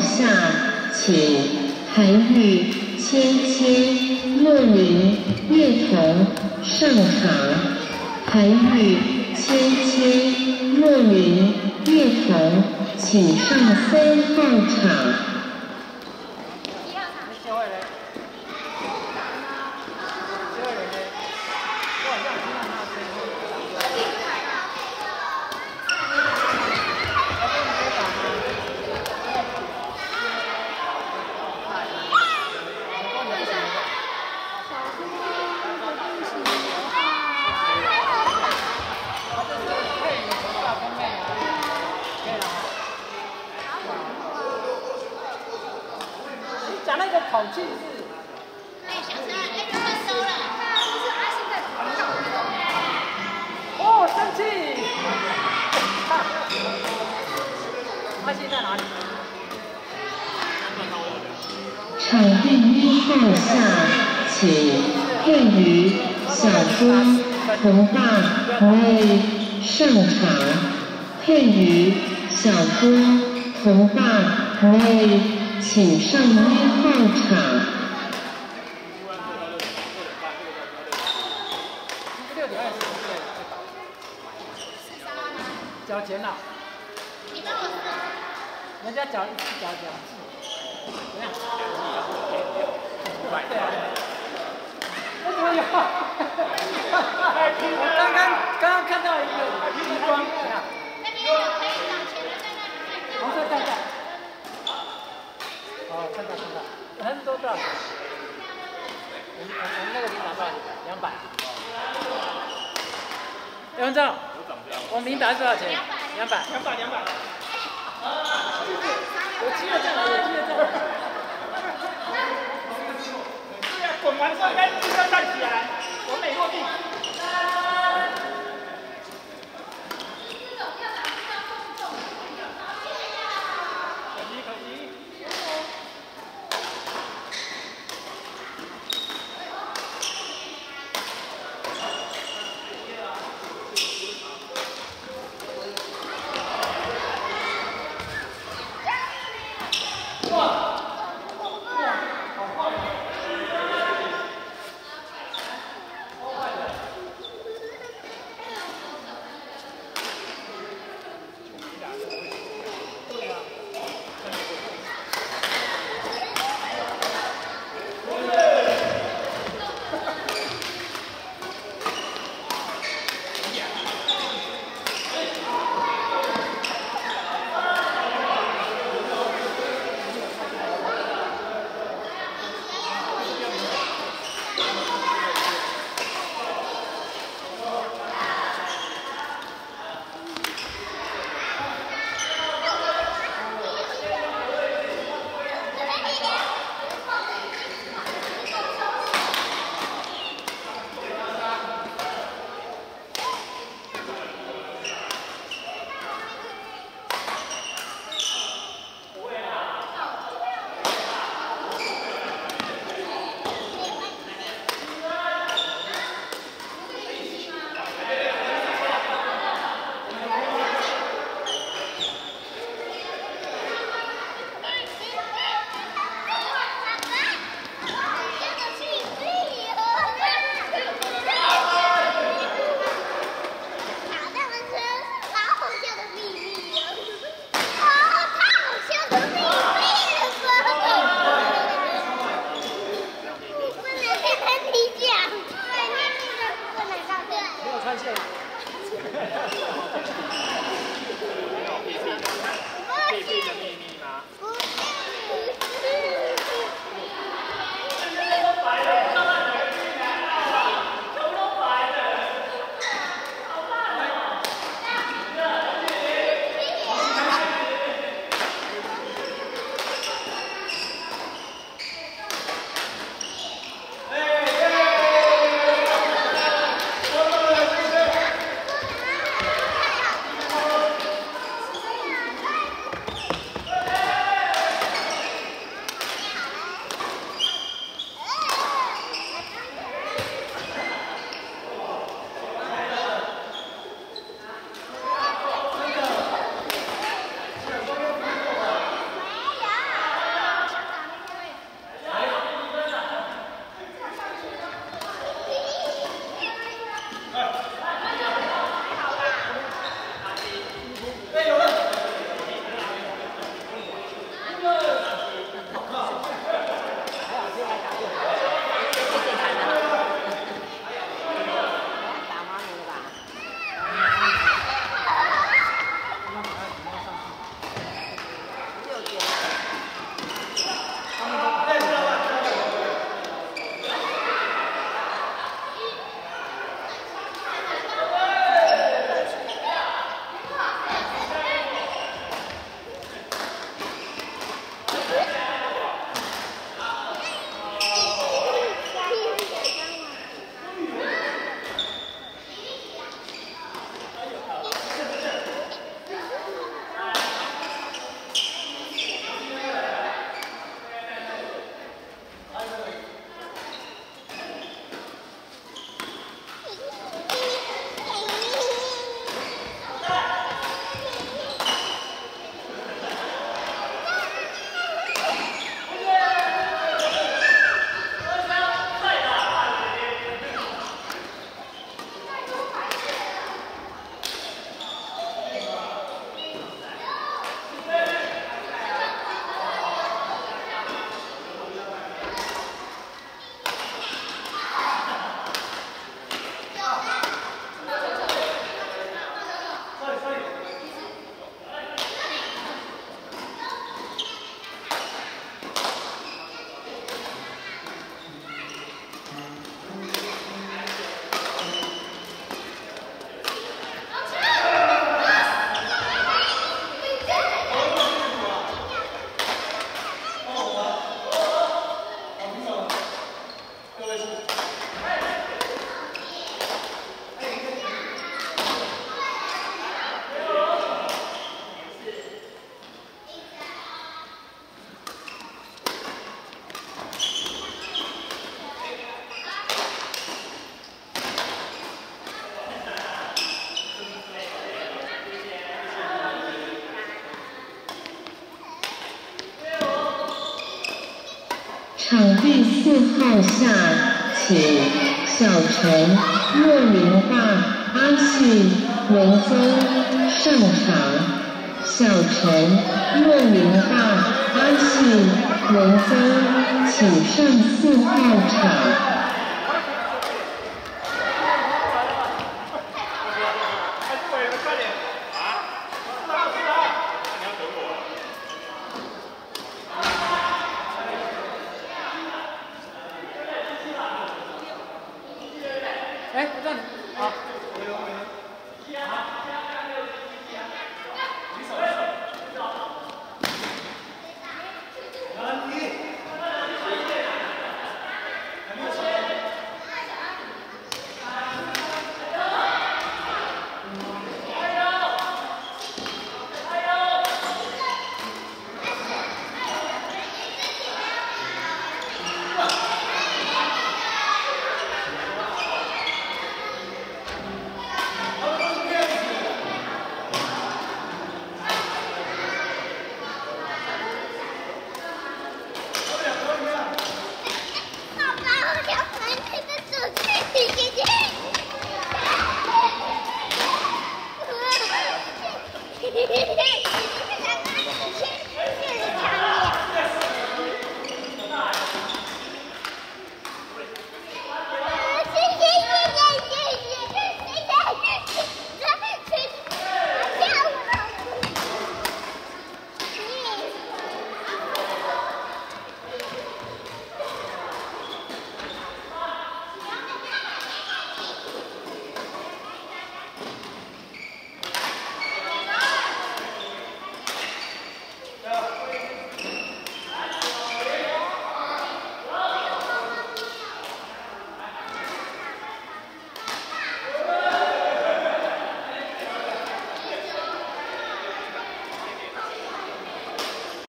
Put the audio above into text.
下，请韩愈、芊芊、若琳、叶童上场。韩愈、芊芊、若琳、叶童，请上三号场。场地一号下，请佩瑜、小朱、洪大、洪 A 上场。佩瑜、小朱、洪大、洪 A。请上一号场。人家缴一次缴两次。怎么样？对啊。哎呀！我刚刚刚刚看到一个激光，那边有可以缴钱的在那里。红色在在。哦，看到看到，很多的。我们我们那个领导多少？两百。杨总，我领导多少钱？两百。两百两百。得在哪？我记得在哪？对呀，滚完之后该立刻站起来，完美落地。场地四号下，请小陈、若明、大、阿信、文峰上场。小陈、若明、大、阿信、文峰，请上四号场。